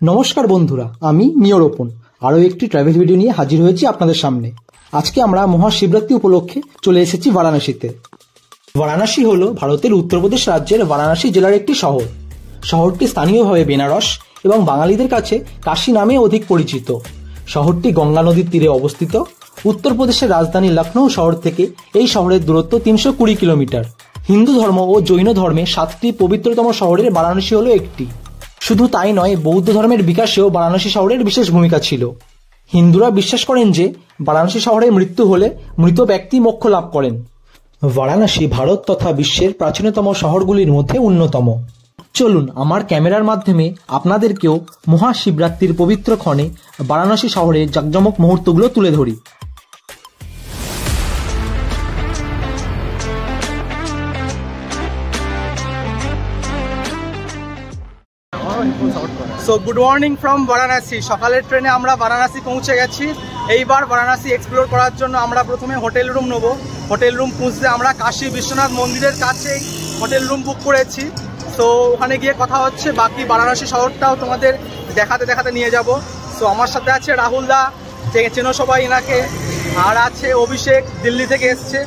নমস্কার বন্ধুরা, আমি মিয়রোপন আরও একটি ট্রাভেল ভিডিও নিয়ে হাজির হয়েছি আপনাদের সামনে। আজকে আমরা মহাশিবরাত্রি উপলক্ষে চলে এসেছি বারাণসীতে। বারাণসী হল ভারতের উত্তরপ্রদেশ রাজ্যের বারাণসী জেলার একটি শহর। শহরটি স্থানীয়ভাবে বেনারস এবং বাঙালিদের কাছে কাশী নামে অধিক পরিচিত। শহরটি গঙ্গা নদীর তীরে অবস্থিত। উত্তরপ্রদেশের রাজধানী লখনৌ শহর থেকে এই শহরের দূরত্ব তিনশো কুড়ি কিলোমিটার। হিন্দু ধর্ম ও জৈন ধর্মে সাতটি পবিত্রতম শহরের বারাণসী হল একটি। শুধু তাই নয়, বৌদ্ধ ধর্মের বিকাশেও বারাণসী শহরের বিশেষ ভূমিকা ছিল। হিন্দুরা বিশ্বাস করেন যে, বারাণসী শহরে মৃত্যু হলে মৃত ব্যক্তি মোক্ষ লাভ করেন। বারাণসী ভারত তথা বিশ্বের প্রাচীনতম শহরগুলির মধ্যে অন্যতম। চলুন, আমার ক্যামেরার মাধ্যমে আপনাদেরকেও মহাশিবরাত্রির পবিত্র ক্ষণে বারাণসী শহরের জাকজমক মুহূর্তগুলো তুলে ধরি। So good morning from Varanasi সকালের ট্রেনে আমরা বারাণসী পৌঁছে গেছি। এইবার বারাণসী এক্সপ্লোর করার জন্য আমরা প্রথমে হোটেল রুম নেব। হোটেল রুম খুঁজতে আমরা কাশী বিশ্বনাথ মন্দিরের কাছেই হোটেল রুম বুক করেছি। তো ওখানে গিয়ে কথা হচ্ছে। বাকি বারাণসী শহরটাও তোমাদের দেখাতে দেখাতে নিয়ে যাব। সো আমার সাথে আছে রাহুল দা। চেনো সবাই এনাকে? আর আছে অভিষেক, দিল্লি থেকে এসছে।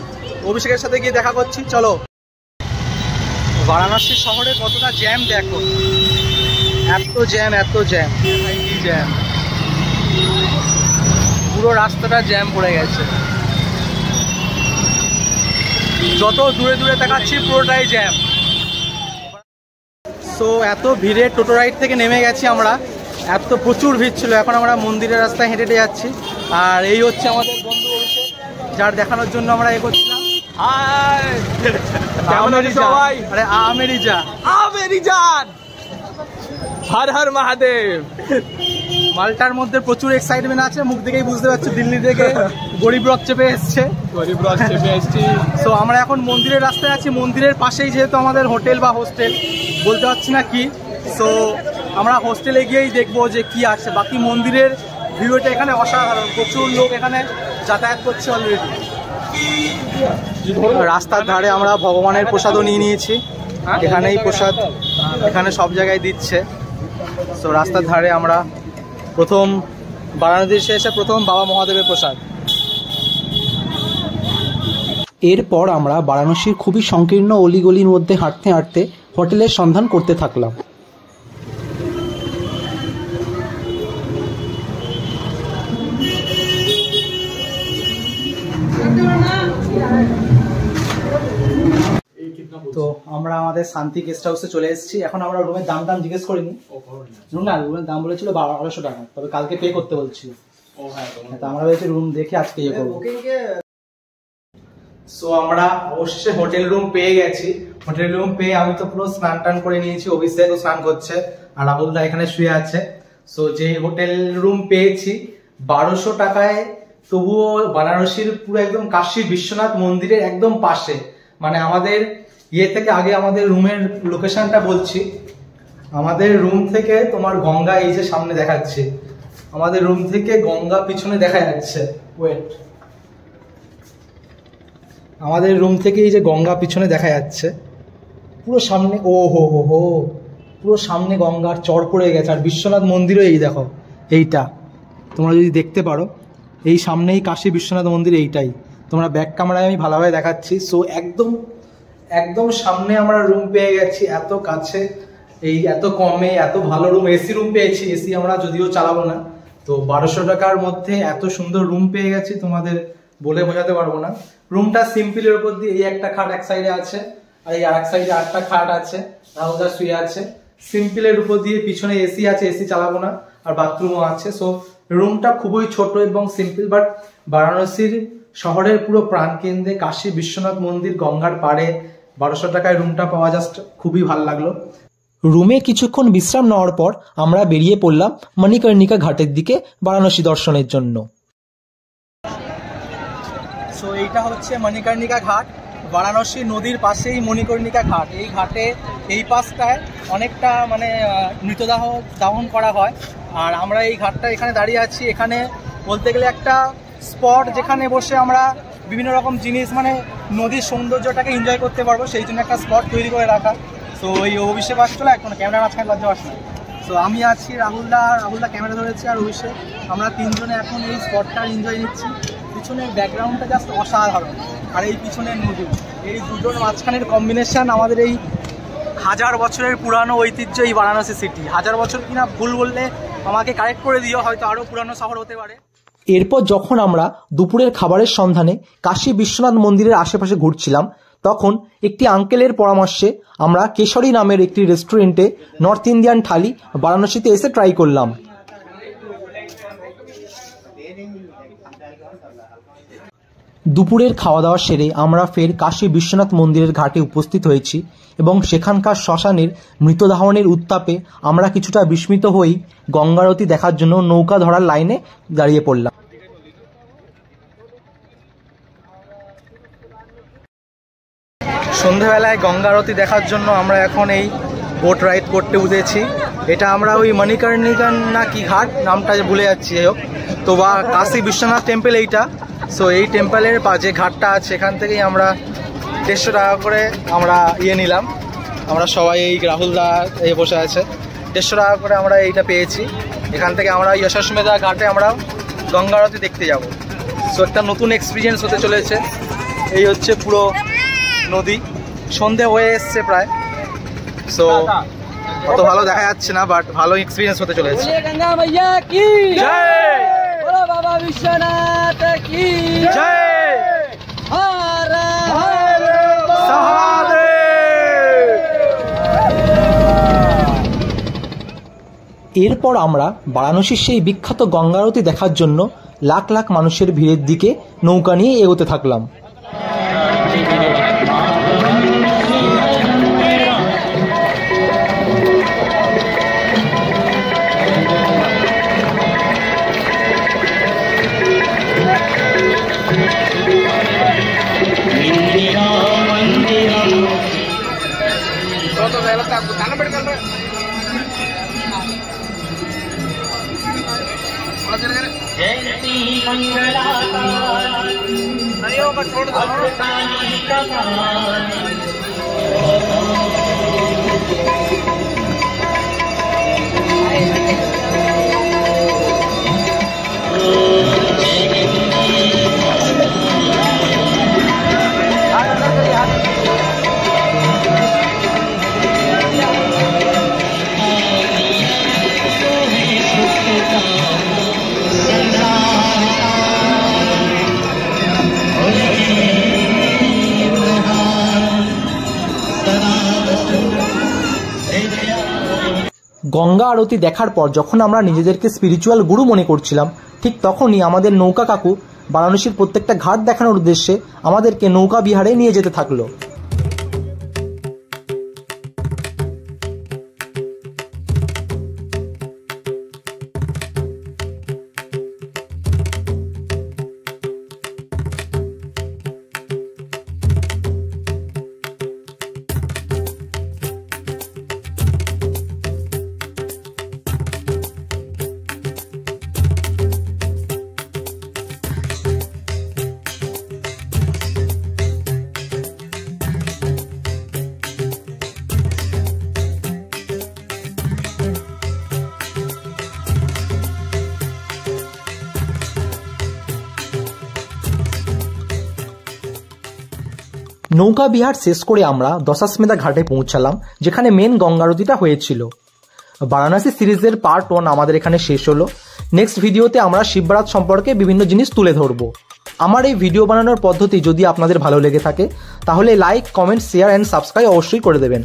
অভিষেকের সাথে গিয়ে দেখা করছি। চলো। বারাণসী শহরে কতটা জ্যাম দেখো। এত জ্যাম এত জ্যাম কি জ্যাম পুরো রাস্তাটা জ্যাম পড়ে গেছে। যত দূরে দূরে দেখাচ্ছি পুরোটাই জ্যাম সো এত ভিড়ে টোটো রাইড থেকে নেমে গেছি আমরা। এত প্রচুর ভিড় ছিল। এখন আমরা মন্দিরের রাস্তায় হেঁটে হেঁটে যাচ্ছি। আর এই হচ্ছে আমাদের বন্ধু অভিষেক যার দেখানোর জন্য আমরা এগোচ্ছিলাম কেমন আছিস সবাই? আরে আমেরি যা আমেরি জান হর হর মহাদেব। মালটার মধ্যে প্রচুর এক্সাইটমেন্ট আছে মুখ দেখেই বুঝতে পারছ দিল্লি থেকে গরিব রথ চেপে এসছে। গরিব রথ চেপে এসছি। সো আমরা এখন মন্দিরের রাস্তায় আছি মন্দিরের পাশেই যেহেতু আমাদের হোটেল বা হোস্টেল বলতে পারছি না কি। সো আমরা হোস্টেলে গিয়েই দেখব যে কি আছে। বাকি মন্দিরের ভিউটা এখানে অসাধারণ প্রচুর লোক এখানে যাতায়াত করছে অলরেডি রাস্তার ধারে আমরা ভগবানের প্রসাদও নিয়ে নিয়েছি। এখানেই প্রসাদ এখানে সব জায়গায় দিচ্ছে। সো রাস্তার ধারে আমরা প্রথম বারাণসী এসে প্রথম বাবা মহাদেবের প্রসাদ। এরপর আমরা বারাণসীর খুবই সংকীর্ণ অলিগলির মধ্যে হাঁটতে হাঁটতে হোটেলের সন্ধান করতে থাকলাম। তো আমরা আমাদের শান্তি গেস্ট হাউসে চলে এসেছি। এখন আমরা রুমের দাম দাম জিজ্ঞেস করিনি। রুম না। রুমের দাম বলেছিল বারোশো টাকা তবে কালকে পে করতে বলছিল। তো আমরা ভেবেছি রুম দেখে আজকে ইয়ে করব। সো আমরা অবশ্যই হোটেল রুম পেয়ে গেছি। হোটেল রুম পেয়ে আমি তো পুরো স্নান টান করে নিয়েছি অভিষেকও স্নান করছে আর রাহুল দা এখানে শুয়ে আছে। সো যে হোটেল রুম পেয়েছি বারোশো টাকায় তবুও বানারসির পুরো একদম কাশী বিশ্বনাথ মন্দিরের একদম পাশে। মানে আমাদের ইয়ে থেকে আগে আমাদের রুমের লোকেশনটা বলছি। আমাদের রুম থেকে তোমার গঙ্গা এই যে সামনে দেখাচ্ছে। আমাদের রুম থেকে গঙ্গা পিছনে দেখা যাচ্ছে। ওয়েট আমাদের রুম থেকে এই যে গঙ্গা পিছনে দেখা যাচ্ছে। পুরো সামনে ও হো হো। হো পুরো সামনে গঙ্গার চর পড়ে গেছে। আর বিশ্বনাথ মন্দিরও এই দেখো, এইটা। তোমরা যদি দেখতে পারো, এই সামনেই কাশী বিশ্বনাথ মন্দির এইটাই। তোমরা ব্যাক ক্যামেরায় আমি ভালোভাবে দেখাচ্ছি। সো একদম একদম সামনে আমরা রুম পেয়ে গেছি, এত কাছে, এই এত কমে, এত ভালো রুম এসি রুম পেয়েছি এসি আমরা যদিও চালাবো না। তো বারোশো টাকার মধ্যে এত সুন্দর রুম পেয়ে গেছি, তোমাদের বলে বোঝাতে পারব না। রুমটা সিম্পলের উপর দিয়ে এই একটা খাট এক সাইডে আছে, আর এই আর এক সাইডে আটটা খাট আছে, রাহুলদা শুয়ে আছে। সিম্পলের উপর দিয়ে পিছনে এসি আছে এসি চালাবো না, আর বাথরুমও আছে। সো রুমটা খুবই ছোট এবং সিম্পল বাট বারাণসীর শহরের পুরো প্রাণকেন্দ্রে কাশী বিশ্বনাথ মন্দির গঙ্গার পাড়ে বারোশো টাকায় রুমটা পাওয়া জাস্ট খুবই ভালো লাগল। রুমে কিছুক্ষণ বিশ্রাম নেওয়ার পর আমরা বেরিয়ে পড়লাম মণিকর্ণিকা ঘাটের দিকে বারাণসী দর্শনের জন্য। সো এইটা হচ্ছে মণিকর্ণিকা ঘাট। বারাণসী নদীর পাশেই মণিকর্ণিকা ঘাট। এই ঘাটে এই পাশটায় অনেকটা মানে মৃতদাহ দাহন করা হয়। আর আমরা এই ঘাটটা এখানে দাঁড়িয়ে আছি। এখানে বলতে গেলে একটা স্পট যেখানে বসে আমরা বিভিন্ন রকম জিনিস মানে নদীর সৌন্দর্যটাকে এনজয় করতে পারব, সেই জন্য একটা স্পট তৈরি করে রাখা। তো এই অভিষেক আসছিল, এখন ক্যামেরা মাঝখানে লজ্জা আসছে তো আমি আছি রাহুলদা রাহুলদা ক্যামেরা ধরেছে আর অভিষেক। আমরা তিনজনে এখন এই স্পটটা এনজয় নিচ্ছি। পিছনের ব্যাকগ্রাউন্ডটা জাস্ট অসাধারণ। আর এই পিছনের নদী, এই দুটোর মাঝখানের কম্বিনেশন আমাদের এই হাজার বছরের পুরানো ঐতিহ্য এই বারাণসী সিটি হাজার বছর কিনা ভুল বললে আমাকে কারেক্ট করে দিও, হয়তো আরও পুরানো শহর হতে পারে। এরপর যখন আমরা দুপুরের খাবারের সন্ধানে কাশী বিশ্বনাথ মন্দিরের আশেপাশে ঘুরছিলাম, তখন একটি আঙ্কেলের পরামর্শে আমরা কেশরী নামের একটি রেস্টুরেন্টে নর্থ ইন্ডিয়ান থালি বারাণসীতে এসে ট্রাই করলাম। দুপুরের খাওয়া দাওয়া সেরে আমরা ফের কাশী বিশ্বনাথ মন্দিরের ঘাটে উপস্থিত হয়েছি এবং সেখানকার শ্মশানের মৃতদাহনের উত্তাপে আমরা কিছুটা বিস্মিত হয়েই গঙ্গারতি দেখার জন্য নৌকা ধরার লাইনে দাঁড়িয়ে পড়লাম। সন্ধেবেলায় গঙ্গা আরতি দেখার জন্য আমরা এখন এই বোট রাইড করতে উঠেছি। এটা আমরা ওই মণিকর্ণিকান না কি ঘাট? নামটা ভুলে যাচ্ছি, যাই হোক। তো বা কাশী বিশ্বনাথ টেম্পল এইটা। সো এই টেম্পলের যে ঘাটটা আছে এখান থেকেই আমরা দেড়শো টাকা করে আমরা ইয়ে নিলাম। আমরা সবাই এই রাহুলদা এই বসে আছে। দেড়শো টাকা করে আমরা এইটা পেয়েছি। এখান থেকে আমরা যশস্মেধা ঘাটে আমরা গঙ্গা আরতি দেখতে যাব। সো একটা নতুন এক্সপিরিয়েন্স হতে চলেছে। এই হচ্ছে পুরো নদী। সন্ধে হয়ে এসছে প্রায়। সো অত ভালো দেখা যাচ্ছে না বাট ভালো এক্সপিরিয়েন্স হতে চলেছে। বাবা বিশ্বনাথ কি? এরপর আমরা বারাণসীর সেই বিখ্যাত গঙ্গারতি দেখার জন্য লাখ লাখ মানুষের ভিড়ের দিকে নৌকা নিয়ে এগোতে থাকলাম। जयंती मंगला छोड़ दो Oh. গঙ্গা আরতি দেখার পর যখন আমরা নিজেদেরকে স্পিরিচুয়াল গুরু মনে করছিলাম, ঠিক তখনই আমাদের নৌকা কাকু বারাণসীর প্রত্যেকটা ঘাট দেখানোর উদ্দেশ্যে আমাদেরকে নৌকা বিহারে নিয়ে যেতে থাকল। নৌকা বিহার শেষ করে আমরা দশাশ্মেধা ঘাটে পৌঁছালাম, যেখানে মেন গঙ্গারতিটা হয়েছিল। বারাণসী সিরিজের পার্ট ওয়ান আমাদের এখানে শেষ হলো। নেক্সট ভিডিওতে আমরা শিবরাত সম্পর্কে বিভিন্ন জিনিস তুলে ধরবো। আমার এই ভিডিও বানানোর পদ্ধতি যদি আপনাদের ভালো লেগে থাকে, তাহলে like comment share and subscribe অবশ্যই করে দেবেন।